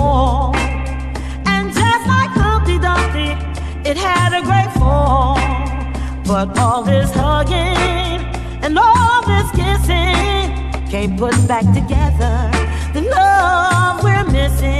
And just like Humpty Dumpty, it had a great fall. But all this hugging and all this kissing can't put back together the love we're missing.